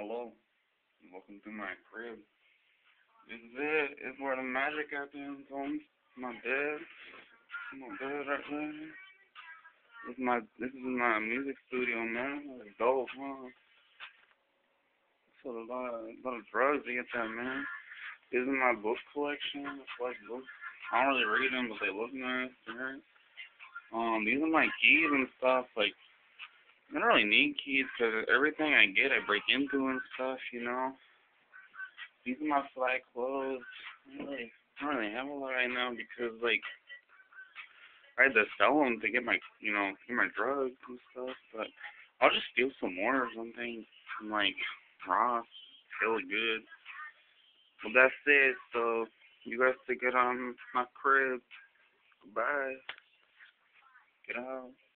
Hello. Welcome to my crib. This is it. It's where the magic happens on my bed. My bed right there. This is my this is my music studio, man. It's dope, huh? So a lot of, a lot of drugs to get that, man. This is my book collection. It's like books. I don't really read them, but they look nice, right? Um, these are my keys and stuff. Like, I don't really need keys because everything I get, I break into and stuff, you know. These are my fly clothes. I don't really, I don't really have a lot right now because, like, I had to sell them to get my, you know, get my drugs and stuff. But I'll just steal some more or something from like Ross. Feel good. Well, that's it. So you guys to get on my crib. Goodbye. Get out.